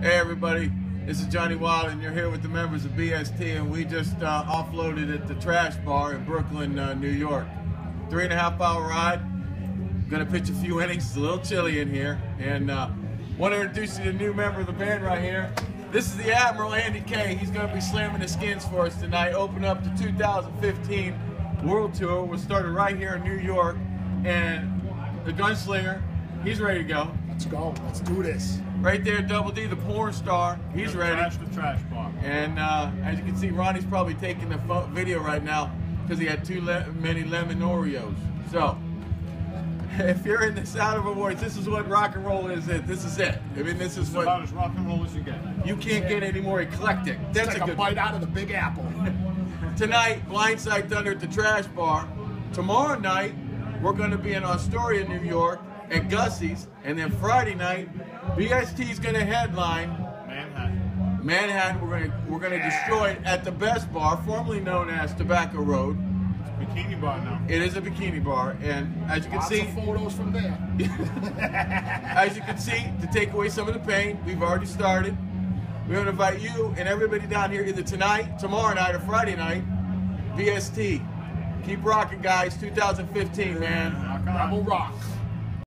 Hey everybody, this is Johnny Wilde and you're here with the members of BST and we just uh, offloaded at the Trash Bar in Brooklyn, uh, New York. Three and a half hour ride. Gonna pitch a few innings. It's a little chilly in here and uh, want to introduce you to a new member of the band right here. This is the Admiral Andy Kay. He's gonna be slamming the skins for us tonight. Open up the 2015 World Tour. We're starting right here in New York and the Gunslinger, he's ready to go. Let's go. Let's do this. Right there, Double D, the porn star. He's ready. Trash the trash bar. And uh, as you can see, Ronnie's probably taking the pho- video right now because he had too le- many lemon Oreos. So, if you're in the Sound of Awards, this is what rock and roll is. It. This is it. I mean, this is It's about what as rock and roll as you get. you can't get any more eclectic. That's Take a a good. bite out of the Big Apple. Tonight, Blindside Thunder at the Trash Bar. Tomorrow night, we're going to be in Astoria, New York, at Gussie's, and then Friday night, BST is going to headline Manhattan. Manhattan, we're gonna we're gonna destroy it at the Best Bar, formerly known as Tobacco Road. It's bikini bar now. It is a bikini bar, and as you can Lots see, of photos from there. as you can see, to take away some of the pain, we've already started. We're going to invite you and everybody down here either tonight, tomorrow night, or Friday night. BST, keep rocking, guys. 2015, man. Rock on. Rebel Rock.